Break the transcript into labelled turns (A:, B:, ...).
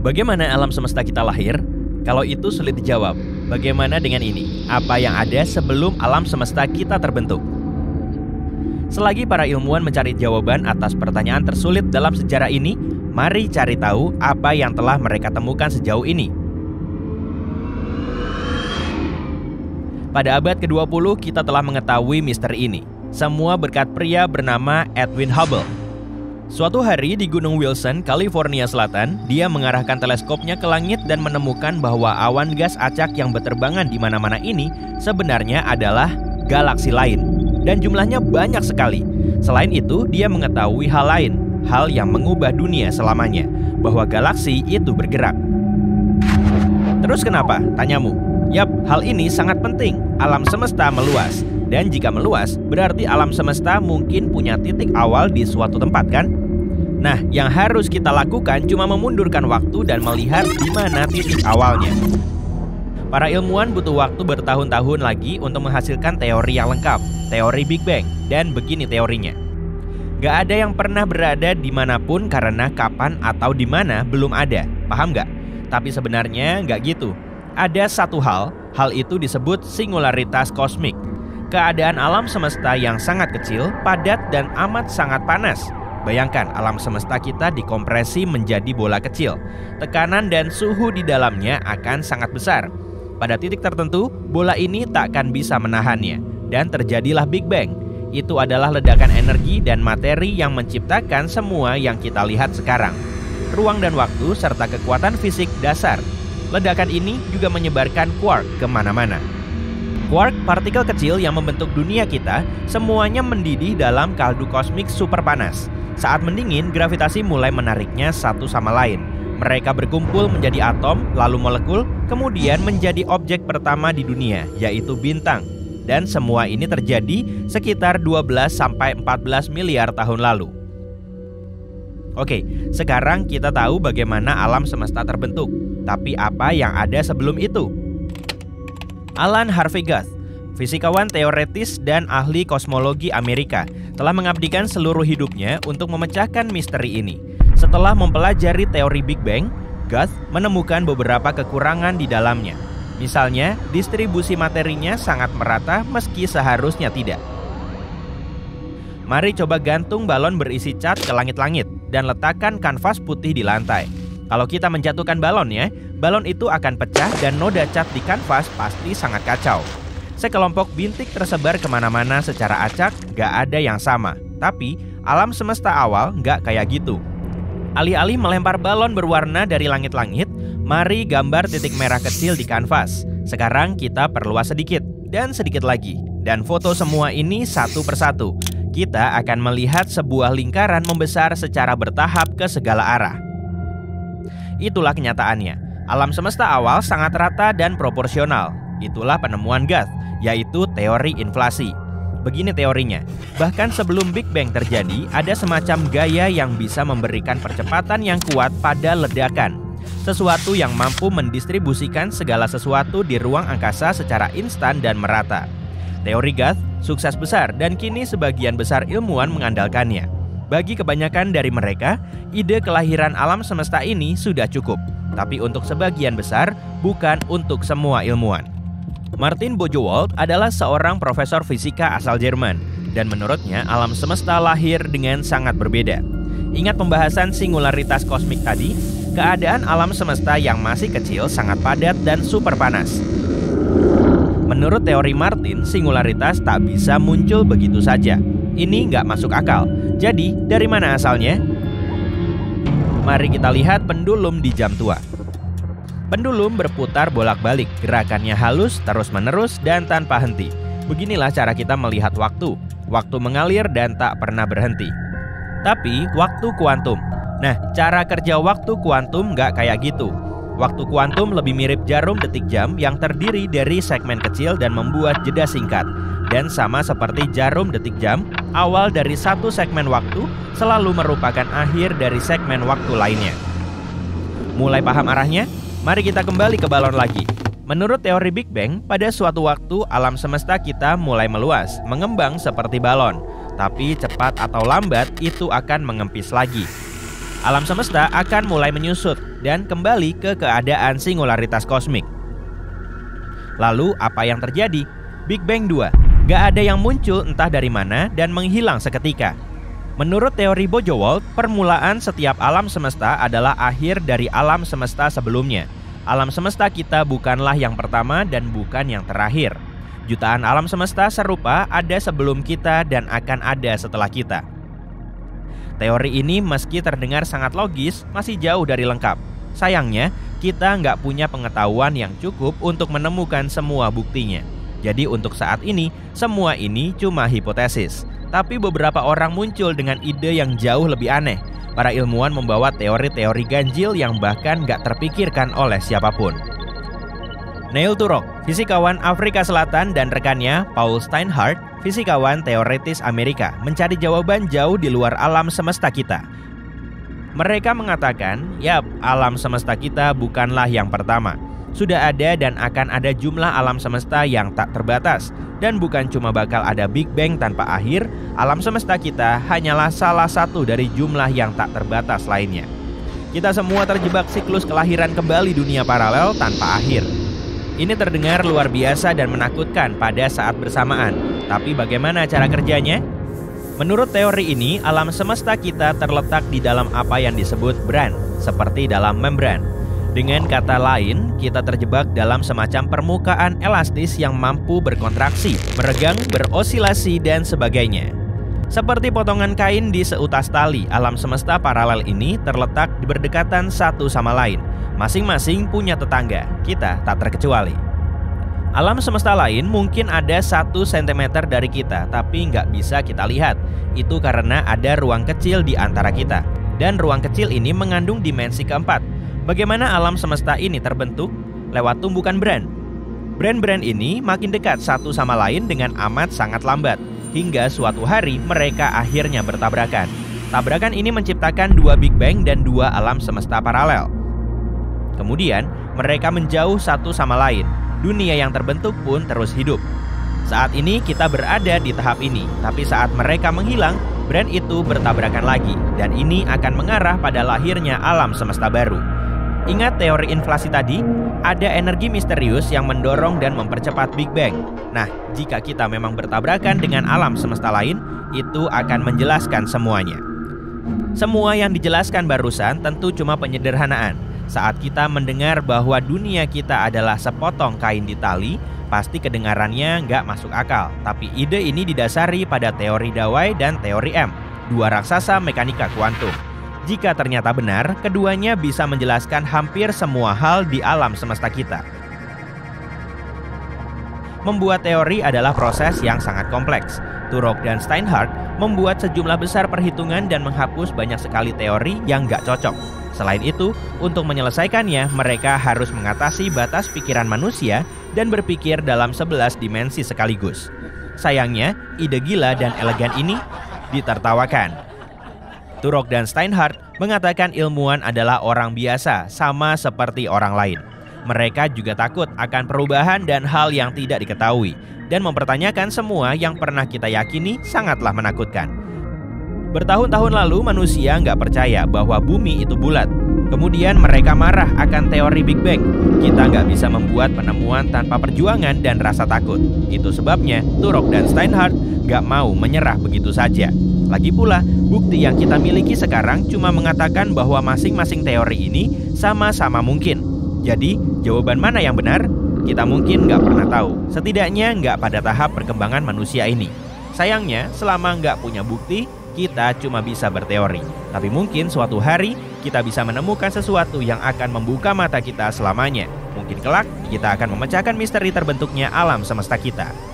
A: Bagaimana alam semesta kita lahir? Kalau itu sulit dijawab, bagaimana dengan ini? Apa yang ada sebelum alam semesta kita terbentuk? Selagi para ilmuwan mencari jawaban atas pertanyaan tersulit dalam sejarah ini, mari cari tahu apa yang telah mereka temukan sejauh ini. Pada abad ke-20 kita telah mengetahui misteri ini. Semua berkat pria bernama Edwin Hubble. Suatu hari di Gunung Wilson, California Selatan, dia mengarahkan teleskopnya ke langit dan menemukan bahwa awan gas acak yang berterbangan di mana-mana ini sebenarnya adalah galaksi lain. Dan jumlahnya banyak sekali. Selain itu, dia mengetahui hal lain, hal yang mengubah dunia selamanya, bahwa galaksi itu bergerak. Terus kenapa? Tanyamu. Yap, hal ini sangat penting. Alam semesta meluas. Dan jika meluas, berarti alam semesta mungkin punya titik awal di suatu tempat kan? Nah, yang harus kita lakukan cuma memundurkan waktu dan melihat di mana titik awalnya. Para ilmuwan butuh waktu bertahun-tahun lagi untuk menghasilkan teori yang lengkap, teori Big Bang, dan begini teorinya. Gak ada yang pernah berada di mana pun karena kapan atau di mana belum ada, paham gak? Tapi sebenarnya nggak gitu. Ada satu hal, hal itu disebut singularitas kosmik. Keadaan alam semesta yang sangat kecil, padat, dan amat sangat panas Bayangkan alam semesta kita dikompresi menjadi bola kecil. Tekanan dan suhu di dalamnya akan sangat besar. Pada titik tertentu, bola ini tak akan bisa menahannya dan terjadilah Big Bang. Itu adalah ledakan energi dan materi yang menciptakan semua yang kita lihat sekarang. Ruang dan waktu serta kekuatan fisik dasar. Ledakan ini juga menyebarkan quark ke mana-mana. Quark, partikel kecil yang membentuk dunia kita, semuanya mendidih dalam kaldu kosmik super panas. Saat mendingin, gravitasi mulai menariknya satu sama lain. Mereka berkumpul menjadi atom, lalu molekul, kemudian menjadi objek pertama di dunia, yaitu bintang. Dan semua ini terjadi sekitar 12 sampai 14 miliar tahun lalu. Oke, sekarang kita tahu bagaimana alam semesta terbentuk. Tapi apa yang ada sebelum itu? Alan Harvey Guth Fisikawan teoretis dan ahli kosmologi Amerika telah mengabdikan seluruh hidupnya untuk memecahkan misteri ini. Setelah mempelajari teori Big Bang, Guth menemukan beberapa kekurangan di dalamnya. Misalnya, distribusi materinya sangat merata meski seharusnya tidak. Mari coba gantung balon berisi cat ke langit-langit dan letakkan kanvas putih di lantai. Kalau kita menjatuhkan balonnya, balon itu akan pecah dan noda cat di kanvas pasti sangat kacau. Sekelompok bintik tersebar ke mana-mana secara acak, gak ada yang sama. Tapi, alam semesta awal gak kayak gitu. Alih-alih melempar balon berwarna dari langit-langit, mari gambar titik merah kecil di kanvas. Sekarang kita perluas sedikit, dan sedikit lagi. Dan foto semua ini satu persatu. Kita akan melihat sebuah lingkaran membesar secara bertahap ke segala arah. Itulah kenyataannya. Alam semesta awal sangat rata dan proporsional. Itulah penemuan Guth yaitu teori inflasi. Begini teorinya, bahkan sebelum Big Bang terjadi, ada semacam gaya yang bisa memberikan percepatan yang kuat pada ledakan. Sesuatu yang mampu mendistribusikan segala sesuatu di ruang angkasa secara instan dan merata. Teori Guth sukses besar dan kini sebagian besar ilmuwan mengandalkannya. Bagi kebanyakan dari mereka, ide kelahiran alam semesta ini sudah cukup. Tapi untuk sebagian besar, bukan untuk semua ilmuwan. Martin Bojewald adalah seorang profesor fisika asal Jerman dan menurutnya alam semesta lahir dengan sangat berbeda. Ingat pembahasan singularitas kosmik tadi? Keadaan alam semesta yang masih kecil sangat padat dan super panas. Menurut teori Martin, singularitas tak bisa muncul begitu saja. Ini nggak masuk akal. Jadi, dari mana asalnya? Mari kita lihat pendulum di jam tua. Pendulum berputar bolak-balik, gerakannya halus, terus-menerus, dan tanpa henti. Beginilah cara kita melihat waktu. Waktu mengalir dan tak pernah berhenti. Tapi, waktu kuantum. Nah, cara kerja waktu kuantum nggak kayak gitu. Waktu kuantum lebih mirip jarum detik jam yang terdiri dari segmen kecil dan membuat jeda singkat. Dan sama seperti jarum detik jam, awal dari satu segmen waktu selalu merupakan akhir dari segmen waktu lainnya. Mulai paham arahnya? Mari kita kembali ke balon lagi. Menurut teori Big Bang, pada suatu waktu alam semesta kita mulai meluas, mengembang seperti balon. Tapi cepat atau lambat itu akan mengempis lagi. alam semesta akan mulai menyusut dan kembali ke keadaan singularitas kosmik. Lalu apa yang terjadi? Big Bang 2. Gak ada yang muncul entah dari mana dan menghilang seketika. Menurut teori Bojowald, permulaan setiap alam semesta adalah akhir dari alam semesta sebelumnya. Alam semesta kita bukanlah yang pertama dan bukan yang terakhir. Jutaan alam semesta serupa ada sebelum kita dan akan ada setelah kita. Teori ini meski terdengar sangat logis, masih jauh dari lengkap. Sayangnya, kita nggak punya pengetahuan yang cukup untuk menemukan semua buktinya. Jadi untuk saat ini, semua ini cuma hipotesis. Tapi beberapa orang muncul dengan ide yang jauh lebih aneh. Para ilmuwan membawa teori-teori ganjil yang bahkan gak terpikirkan oleh siapa pun. Neil Turok, fisikawan Afrika Selatan dan rekannya Paul Steinhardt, fisikawan teoritis Amerika, mencari jawaban jauh di luar alam semesta kita. Mereka mengatakan, yap, alam semesta kita bukanlah yang pertama, sudah ada dan akan ada jumlah alam semesta yang tak terbatas. Dan bukan cuma bakal ada Big Bang tanpa akhir, alam semesta kita hanyalah salah satu dari jumlah yang tak terbatas lainnya. Kita semua terjebak siklus kelahiran kembali dunia paralel tanpa akhir. Ini terdengar luar biasa dan menakutkan pada saat bersamaan. Tapi bagaimana cara kerjanya? Menurut teori ini, alam semesta kita terletak di dalam apa yang disebut brand, seperti dalam membran. Dengan kata lain, kita terjebak dalam semacam permukaan elastis yang mampu berkontraksi, meregang, berosilasi, dan sebagainya. Seperti potongan kain di seutas tali, alam semesta paralel ini terletak di berdekatan satu sama lain. Masing-masing punya tetangga, kita tak terkecuali. Alam semesta lain mungkin ada satu sentimeter dari kita, tapi nggak bisa kita lihat. Itu karena ada ruang kecil di antara kita. Dan ruang kecil ini mengandung dimensi keempat, Bagaimana alam semesta ini terbentuk? Lewat tumbukan brand. Brand-brand ini makin dekat satu sama lain dengan amat sangat lambat, hingga suatu hari mereka akhirnya bertabrakan. Tabrakan ini menciptakan dua Big Bang dan dua alam semesta paralel. Kemudian, mereka menjauh satu sama lain. Dunia yang terbentuk pun terus hidup. Saat ini kita berada di tahap ini, tapi saat mereka menghilang, brand itu bertabrakan lagi, dan ini akan mengarah pada lahirnya alam semesta baru. Ingat teori inflasi tadi? Ada energi misterius yang mendorong dan mempercepat Big Bang. Nah, jika kita memang bertabrakan dengan alam semesta lain, itu akan menjelaskan semuanya. Semua yang dijelaskan barusan tentu cuma penyederhanaan. Saat kita mendengar bahwa dunia kita adalah sepotong kain di tali, pasti kedengarannya nggak masuk akal. Tapi ide ini didasari pada teori Dawai dan teori M, dua raksasa mekanika kuantum. Jika ternyata benar, keduanya bisa menjelaskan hampir semua hal di alam semesta kita. Membuat teori adalah proses yang sangat kompleks. Turok dan Steinhardt membuat sejumlah besar perhitungan dan menghapus banyak sekali teori yang gak cocok. Selain itu, untuk menyelesaikannya, mereka harus mengatasi batas pikiran manusia dan berpikir dalam 11 dimensi sekaligus. Sayangnya, ide gila dan elegan ini ditertawakan Turok dan Steinhardt mengatakan ilmuwan adalah orang biasa, sama seperti orang lain. Mereka juga takut akan perubahan dan hal yang tidak diketahui, dan mempertanyakan semua yang pernah kita yakini sangatlah menakutkan. Bertahun-tahun lalu manusia nggak percaya bahwa bumi itu bulat. Kemudian mereka marah akan teori Big Bang. Kita nggak bisa membuat penemuan tanpa perjuangan dan rasa takut. Itu sebabnya Turok dan Steinhardt nggak mau menyerah begitu saja. Lagi pula, bukti yang kita miliki sekarang cuma mengatakan bahwa masing-masing teori ini sama-sama mungkin. Jadi, jawaban mana yang benar? Kita mungkin nggak pernah tahu. Setidaknya nggak pada tahap perkembangan manusia ini. Sayangnya, selama nggak punya bukti, kita cuma bisa berteori. Tapi mungkin suatu hari kita bisa menemukan sesuatu yang akan membuka mata kita selamanya. Mungkin kelak kita akan memecahkan misteri terbentuknya alam semesta kita.